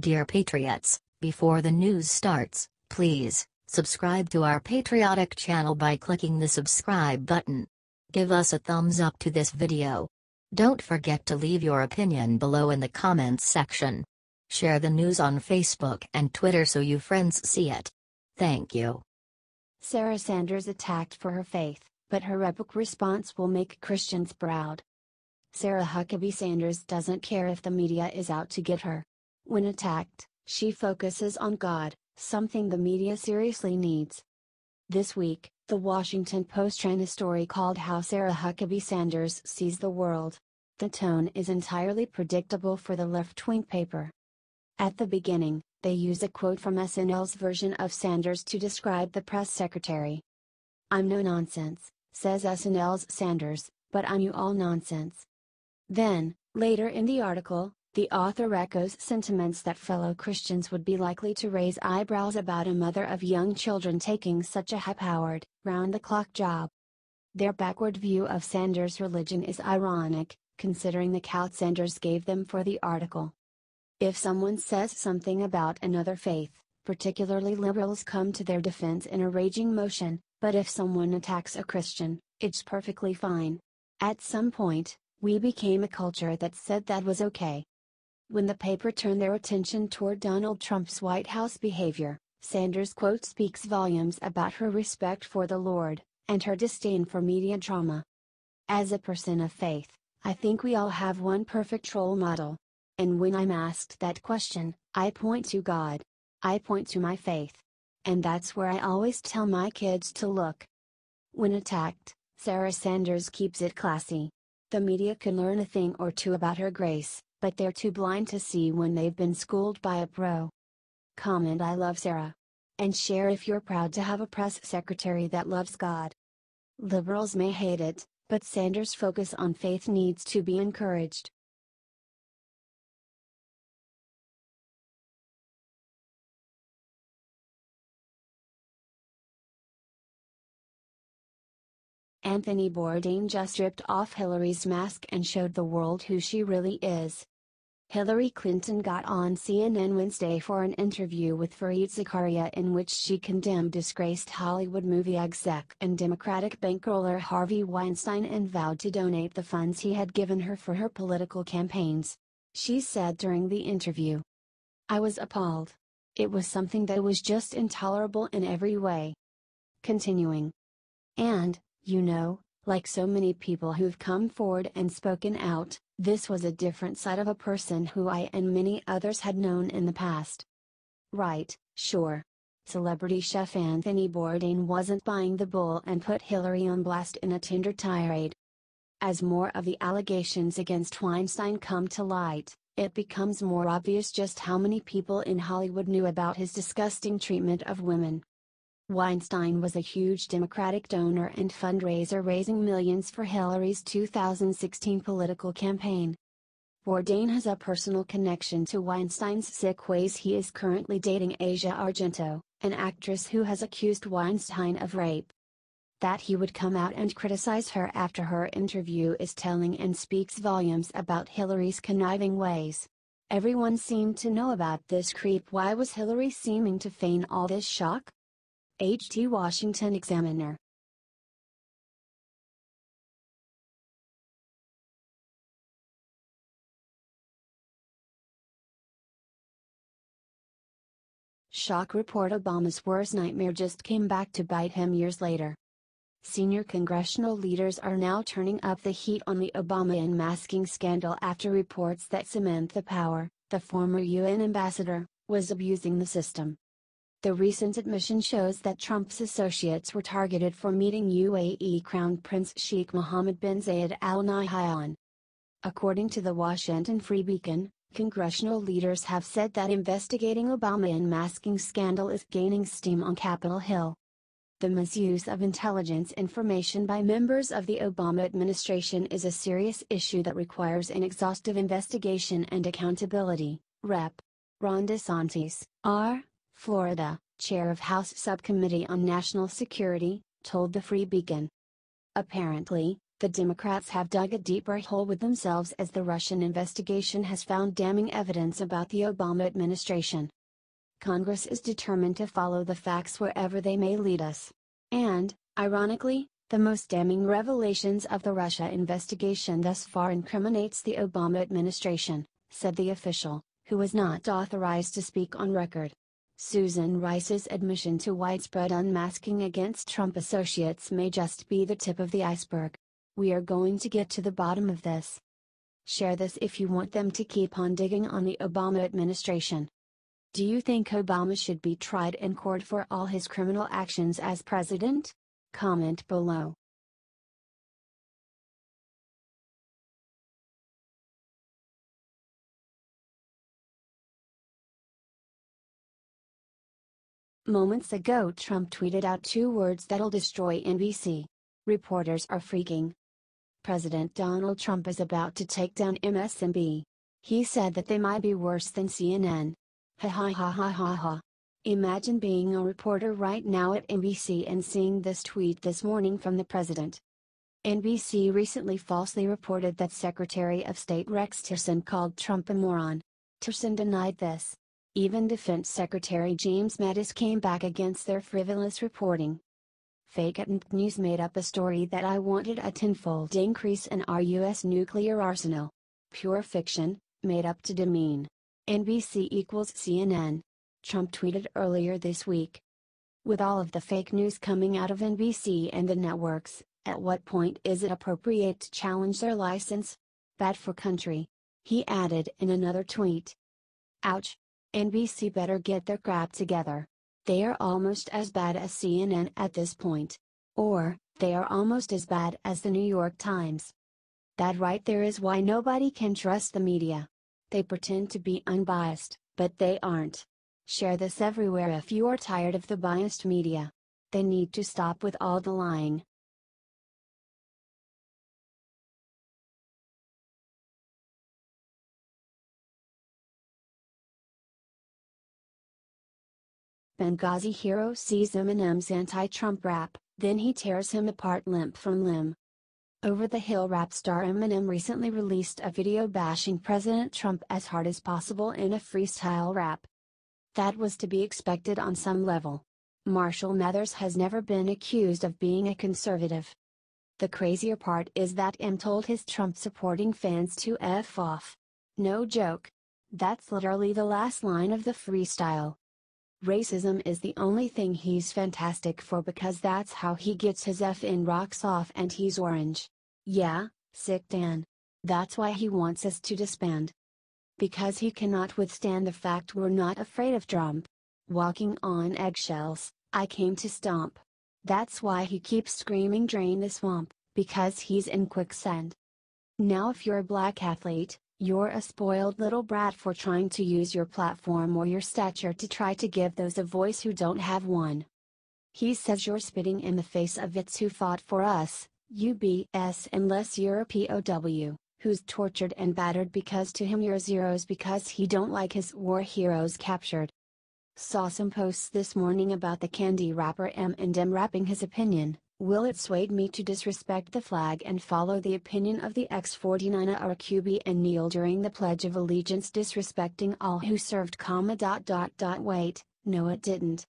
Dear Patriots, before the news starts, please, subscribe to our patriotic channel by clicking the subscribe button. Give us a thumbs up to this video. Don't forget to leave your opinion below in the comments section. Share the news on Facebook and Twitter so you friends see it. Thank you. Sarah Sanders attacked for her faith, but her epic response will make Christians proud. Sarah Huckabee Sanders doesn't care if the media is out to get her. When attacked, she focuses on God, something the media seriously needs. This week, the Washington Post ran a story called How Sarah Huckabee Sanders Sees the World. The tone is entirely predictable for the left wing paper. At the beginning, they use a quote from SNL's version of Sanders to describe the press secretary. I'm no nonsense, says SNL's Sanders, but I'm you all nonsense. Then, later in the article, the author echoes sentiments that fellow Christians would be likely to raise eyebrows about a mother of young children taking such a high powered, round the clock job. Their backward view of Sanders' religion is ironic, considering the clout Sanders gave them for the article. If someone says something about another faith, particularly liberals come to their defense in a raging motion, but if someone attacks a Christian, it's perfectly fine. At some point, we became a culture that said that was okay. When the paper turned their attention toward Donald Trump's White House behavior, Sanders' quote speaks volumes about her respect for the Lord, and her disdain for media drama. As a person of faith, I think we all have one perfect role model. And when I'm asked that question, I point to God. I point to my faith. And that's where I always tell my kids to look. When attacked, Sarah Sanders keeps it classy. The media can learn a thing or two about her grace, but they're too blind to see when they've been schooled by a pro. Comment I love Sarah. And share if you're proud to have a press secretary that loves God. Liberals may hate it, but Sanders' focus on faith needs to be encouraged. Anthony Bourdain just stripped off Hillary's mask and showed the world who she really is. Hillary Clinton got on CNN Wednesday for an interview with Fareed Zakaria in which she condemned disgraced Hollywood movie exec and Democratic bankroller Harvey Weinstein and vowed to donate the funds he had given her for her political campaigns. She said during the interview, I was appalled. It was something that was just intolerable in every way. Continuing. And, you know, like so many people who've come forward and spoken out, this was a different side of a person who I and many others had known in the past. Right, sure. Celebrity chef Anthony Bourdain wasn't buying the bull and put Hillary on blast in a Tinder tirade. As more of the allegations against Weinstein come to light, it becomes more obvious just how many people in Hollywood knew about his disgusting treatment of women. Weinstein was a huge Democratic donor and fundraiser raising millions for Hillary's 2016 political campaign. Bourdain has a personal connection to Weinstein's sick ways he is currently dating Asia Argento, an actress who has accused Weinstein of rape. That he would come out and criticize her after her interview is telling and speaks volumes about Hillary's conniving ways. Everyone seemed to know about this creep. Why was Hillary seeming to feign all this shock? H.T. Washington Examiner. Shock report Obama's worst nightmare just came back to bite him years later. Senior congressional leaders are now turning up the heat on the Obama unmasking scandal after reports that Samantha Power, the former UN ambassador, was abusing the system. The recent admission shows that Trump's associates were targeted for meeting UAE Crown Prince Sheikh Mohammed bin Zayed Al Nahyan. According to the Washington Free Beacon, congressional leaders have said that investigating Obama unmasking scandal is gaining steam on Capitol Hill. The misuse of intelligence information by members of the Obama administration is a serious issue that requires an exhaustive investigation and accountability, Rep. Ron DeSantis, R. Florida, chair of House Subcommittee on National Security, told the Free Beacon. Apparently, The Democrats have dug a deeper hole with themselves as the Russian investigation has found damning evidence about the Obama administration. Congress is determined to follow the facts wherever they may lead us. And, ironically, the most damning revelations of the Russia investigation thus far incriminates the Obama administration, said the official, who was not authorized to speak on record. Susan Rice's admission to widespread unmasking against Trump associates may just be the tip of the iceberg. We are going to get to the bottom of this. Share this if you want them to keep on digging on the Obama administration. Do you think Obama should be tried in court for all his criminal actions as president? Comment below. Moments ago Trump tweeted out two words that'll destroy NBC. Reporters are freaking. President Donald Trump is about to take down MSNBC. He said that they might be worse than CNN. Ha ha ha ha ha ha. Imagine being a reporter right now at NBC and seeing this tweet this morning from the president. NBC recently falsely reported that Secretary of State Rex Tillerson called Trump a moron. Tillerson denied this. Even Defense Secretary James Mattis came back against their frivolous reporting. Fake News made up a story that I wanted a tenfold increase in our U.S. nuclear arsenal. Pure fiction, made up to demean. NBC equals CNN. Trump tweeted earlier this week. With all of the fake news coming out of NBC and the networks, at what point is it appropriate to challenge their license? Bad for country. He added in another tweet. Ouch. NBC better get their crap together. They are almost as bad as CNN at this point. Or, they are almost as bad as the New York Times. That right there is why nobody can trust the media. They pretend to be unbiased, but they aren't. Share this everywhere if you are tired of the biased media. They need to stop with all the lying. Benghazi hero sees Eminem's anti-Trump rap, then he tears him apart limb from limb. Over the Hill rap star Eminem recently released a video bashing President Trump as hard as possible in a freestyle rap. That was to be expected on some level. Marshall Mathers has never been accused of being a conservative. The crazier part is that M told his Trump supporting fans to F off. No joke. That's literally the last line of the freestyle. Racism is the only thing he's fantastic for because that's how he gets his F in rocks off and he's orange. Yeah, sick Dan. That's why he wants us to disband. Because he cannot withstand the fact we're not afraid of Trump. Walking on eggshells, I came to stomp. That's why he keeps screaming drain the swamp, because he's in quicksand. Now if you're a black athlete, you're a spoiled little brat for trying to use your platform or your stature to try to give those a voice who don't have one. He says you're spitting in the face of its who fought for us, UBS unless you're a POW, who's tortured and battered because to him you're zeros because he don't like his war heroes captured. Saw some posts this morning about the candy rapper M&M rapping his opinion, Will it sway me to disrespect the flag and follow the opinion of the X-49er QB and kneel during the Pledge of Allegiance disrespecting all who served comma dot dot dot wait, no it didn't.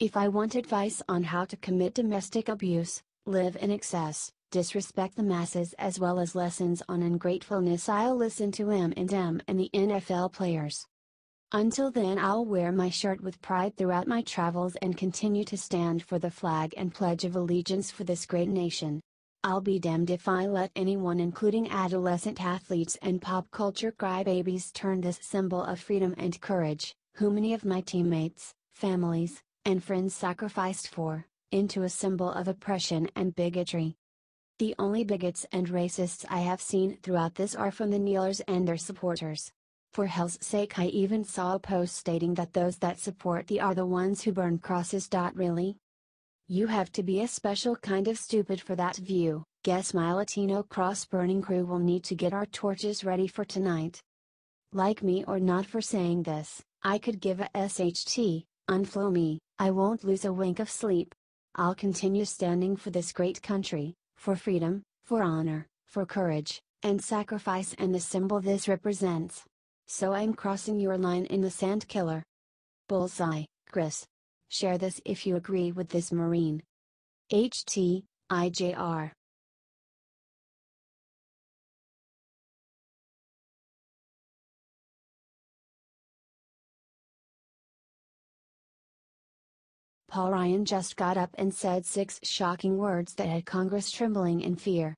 If I want advice on how to commit domestic abuse, live in excess, disrespect the masses as well as lessons on ungratefulness I'll listen to M&M and the NFL players. Until then I'll wear my shirt with pride throughout my travels and continue to stand for the flag and pledge of allegiance for this great nation. I'll be damned if I let anyone including adolescent athletes and pop culture crybabies turn this symbol of freedom and courage, who many of my teammates, families, and friends sacrificed for, into a symbol of oppression and bigotry. The only bigots and racists I have seen throughout this are from the kneelers and their supporters. For hell's sake I even saw a post stating that those that support thee are the ones who burn crosses. Really? You have to be a special kind of stupid for that view. Guess my Latino cross burning crew will need to get our torches ready for tonight. Like me or not for saying this, I could give a SHT, unflow me, I won't lose a wink of sleep. I'll continue standing for this great country, for freedom, for honor, for courage, and sacrifice and the symbol this represents. So I'm crossing your line in the sand killer. Bullseye, Chris. Share this if you agree with this Marine. HT, IJR. Paul Ryan just got up and said six shocking words that had Congress trembling in fear.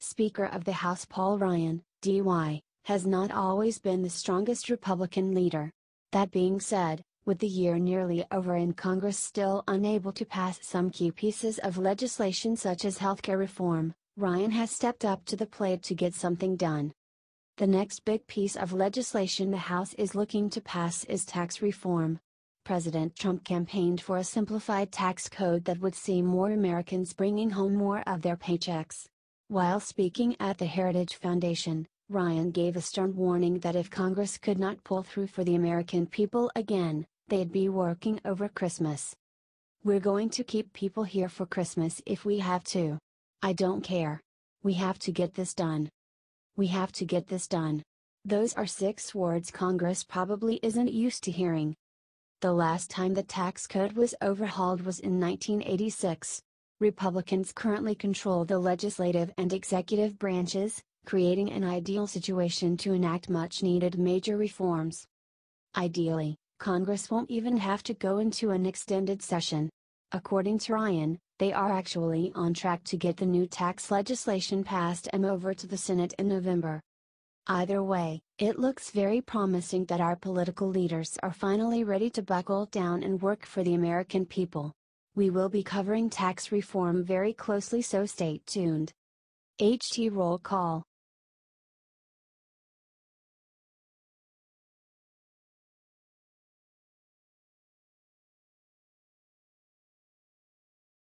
Speaker of the House Paul Ryan, DY, has not always been the strongest Republican leader. That being said, with the year nearly over and Congress still unable to pass some key pieces of legislation such as healthcare reform, Ryan has stepped up to the plate to get something done. The next big piece of legislation the House is looking to pass is tax reform. President Trump campaigned for a simplified tax code that would see more Americans bringing home more of their paychecks. While speaking at the Heritage Foundation, Ryan gave a stern warning that if Congress could not pull through for the American people again, they'd be working over Christmas. We're going to keep people here for Christmas if we have to. I don't care. We have to get this done. We have to get this done. Those are six words Congress probably isn't used to hearing. The last time the tax code was overhauled was in 1986. Republicans currently control the legislative and executive branches, creating an ideal situation to enact much needed major reforms. Ideally, Congress won't even have to go into an extended session. According to Ryan, they are actually on track to get the new tax legislation passed and over to the Senate in November. Either way, it looks very promising that our political leaders are finally ready to buckle down and work for the American people. We will be covering tax reform very closely so stay tuned. HT Roll Call